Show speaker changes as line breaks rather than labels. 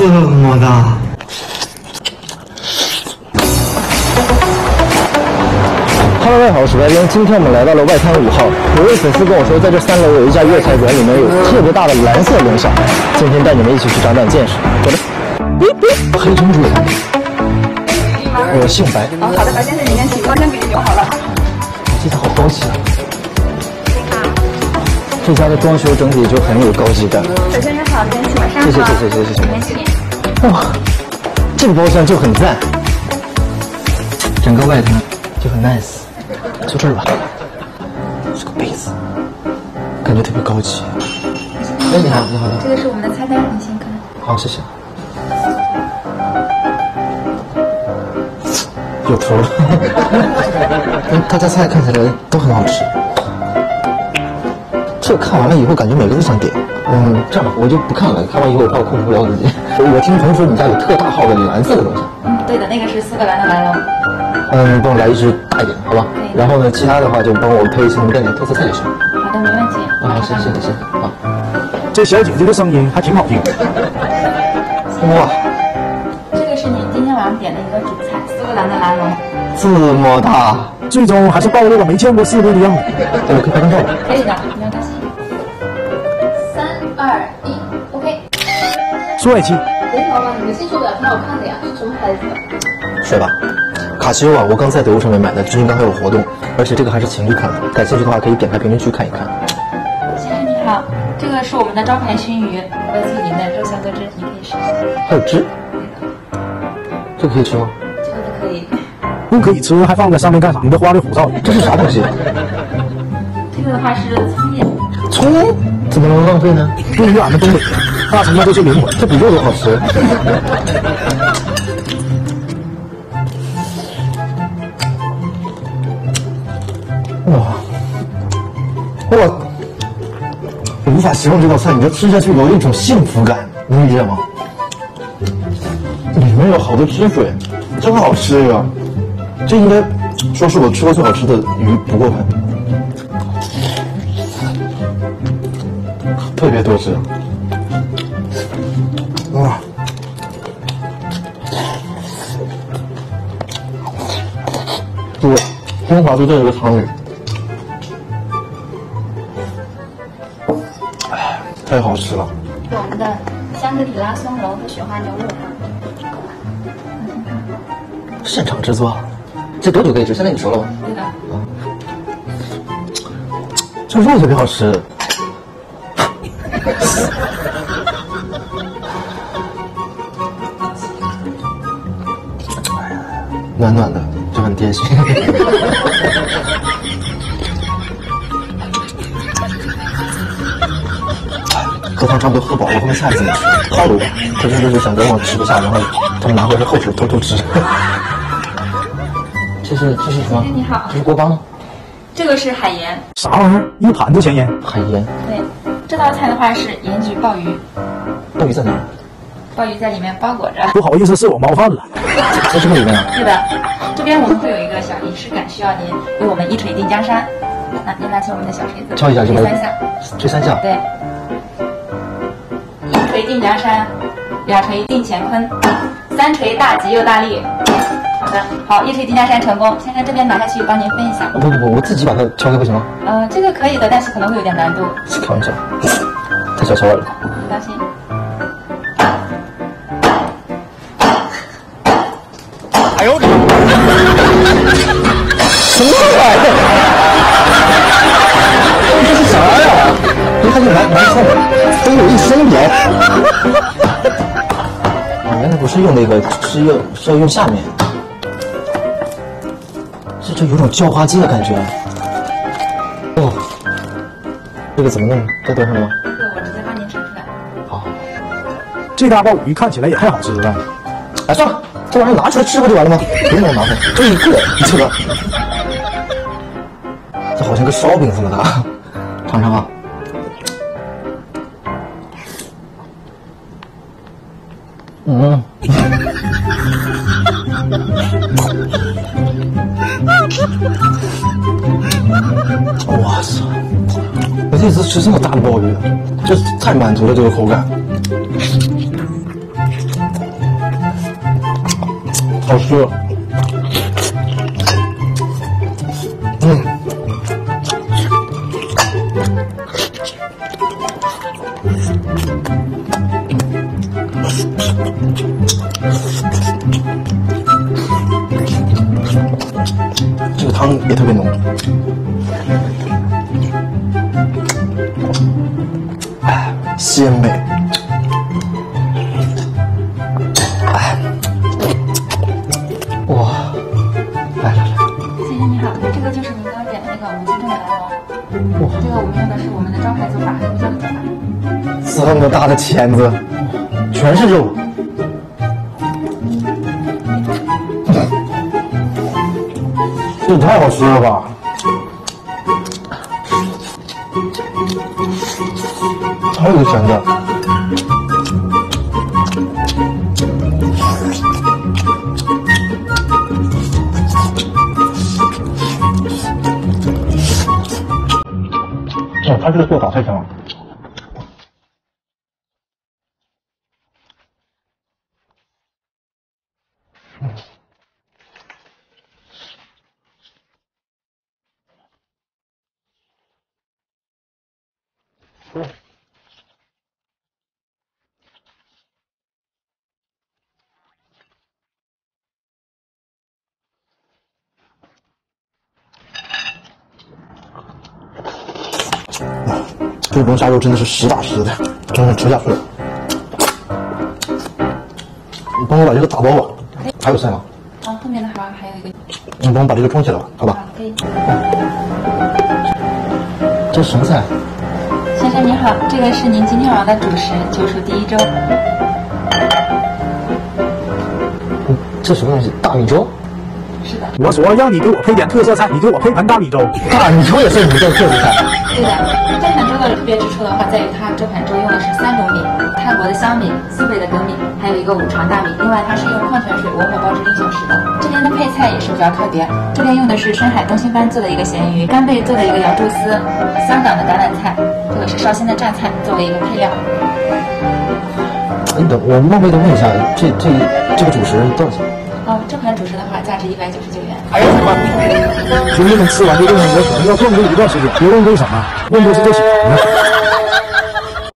这么大。
Hello，大家好，我是白冰。今天我们来到了外滩五号。有位粉丝跟我说，在这三楼有一家粤菜馆，里面有特别大的蓝色龙虾。今天带你们一起去长长见识。走着，黑珍珠的。我姓白。
哦，好的，白先生，里面请，包厢给你留好了。
这家好高级啊！这家的装修整体就很有高级感。
首先生好，先请晚上好。
谢谢谢谢谢谢谢谢。哇，这个包厢就很赞，整个外滩就很 nice。坐这儿吧，这个杯子，感觉特别高级。哎，你好，你好，你好。
这个是我们的菜单，你先看。
好，谢谢。有头了。嗯，他家菜看起来都很好吃。这看完了以后，感觉每个都想点。嗯，这样吧，我就不看了。看完以后我怕我控制不了自己。我听朋友说你家有特大号的蓝色的东西。
嗯，对的，那个是苏格兰的蓝龙。
嗯，帮我来一只大一点，好吧？然后呢，其他的话就帮我配一些你们店里的特色菜就行。
好的，没问题。
啊，行行行，好。
这小姐姐的声音还挺好听。
哇，
这个是您今天晚上点的一个主菜，苏格兰的蓝龙。
这么大，
最终还是暴露了没见过世面的样子。
我可以拍张照吗？
可以的，二一，OK。
帅气。
您好吧，你的新手表挺好看的呀，是什么牌子的？
帅吧？卡西欧啊，我刚在得物上面买的，最近刚好有活动，而且这个还是情侣款的。感兴趣的话，可以点开评论区看一看。
先生你好，这个是我们的招牌熏鱼，来自您的肉香多汁，你可以试一下。
还有汁？这个可以吃吗？
这个不可以。
不可以吃，还放在上面干啥？你这花里胡哨。
这是啥东西？
这个的话是葱叶。
葱？怎么能浪费呢？
对于俺们东北，大葱就是灵魂，
这比肉都好吃。哇，哇，我无法形容这道菜，你这吃下去有一种幸福感，能理解吗？里面有好多汁水，真好吃呀！这应该说是我吃过最好吃的鱼，不过分，特别多汁。哇，这个精华就在这个汤里。太好吃了！
我们的香格里拉松茸和雪花牛肉汤，
现场制作，这多久可以吃？现在你熟了吗？
对的。
这肉特别好吃，暖暖的，就很贴心。喝汤差不多喝饱了，他们下一次套路吧。他们就是想等我吃不下，然后他们拿回来后厨偷偷吃。这是这是什么？
你好，
这是锅巴吗？
这个是海盐。
啥玩意儿？一盘子咸盐。
海盐。
对，这道菜的话是盐焗鲍鱼。
鲍鱼在哪儿？
鲍鱼在里面包裹着。
不好意思，是我冒犯了。
在这个里面啊？
是的，这边我们会有一个小仪式感，需要您为我们一锤定江山。那您拿起我们的小锤子，
敲一下，
锤三下。
锤三下。
对。一锤定江山，两锤定乾坤，三锤大吉又大利。好的，好，一锤定江山成功。先生这边拿下去，帮您分一下。
不不不，我自己把它敲开不行吗？
呃，这个可以的，但是可能会有点难度。
开玩笑，太小瞧我了。
别担心。
哎呦我的
什么玩意儿？这是啥呀？你看这蓝蓝色的，都有一身盐。啊，原来不是用那个，是用是要用下面。这这有种叫花鸡的感觉。哦，这个怎么弄？该端上了吗？
这个我直接帮您盛出来。
好。
这大鲍鱼看起来也太好吃了。
哎，算了，这玩意儿拿出来吃不就完了吗？不用那么麻烦，这一个，这个。这好像个烧饼似的，尝尝啊。嗯。哇塞我第一次吃这么大的鲍鱼这太满足了这个口感。好吃也特别浓。哎，鲜美。哎，哇，来来来。
先生你好，这个就是您刚点的那个五斤重的来龙。这个我们用的是我们的招牌做法，黑胡椒的做法。
这么大的钳子，全是肉。这也太好吃了吧！太有个钳子。哦，他这个做法太香了。这个龙虾肉真的是实打实的，真的吃下去了。你帮我把这个打包吧，还有菜吗？
啊，后面的话还有一个
你帮我把这个装起来吧，好吧？
啊，可以。
这是什么菜？
先生您好，这个是您今天晚上的主食，就是第一粥。
嗯这什么东西？大米粥？
是的，
我说让你给我配点特色菜，你给我配盘大米粥。
大米粥也是你的特色菜。
对的。这款粥的特别之处的话，在于它这款粥用的是三种米：泰国的香米、苏北的梗米，还有一个五常大米。另外，它是用矿泉水文火煲制一小时的。这边的配菜也是比较特别，这边用的是深海东星斑做的一个咸鱼，干贝做的一个瑶柱丝，香港的橄榄菜，这个是绍兴的榨菜作为一个配料。
你等，我冒昧的问一下，这这这个主食多少钱？
哦，这款主食的话，价值一百九十九元。
哎呀我的妈！兄弟们吃完这顿，我可能要断供一段时间。别问为什么，问都是这些呢。